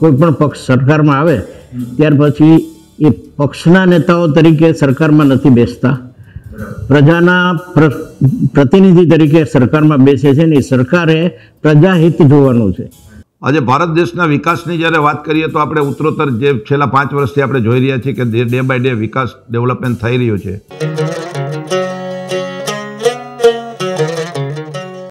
કોઈ પણ પક્ષ સરકારમાં આવે, ત્યાર પછી એ પક્ષના નેતાઓ તરીકે સરકારમાં નથી બેસતા. પ્રજાના પ્ર- પ્રતિનિધિ તરીકે સરકારમાં બેસે છે ને એ સરકારે પ્રજાહિત જોવાનું છે. આજે ભારત દેશના વિકાસની જ્યારે વાત કરીએ તો આપણે ઉત્તરોત્તર જે છેલ્લા પાંચ વર્ષથી આપણે જોઈ રહ્યા છીએ કે ડે બાય ડે વિકાસ, ડેવલપમેન્ટ થઈ રહ્યું છે.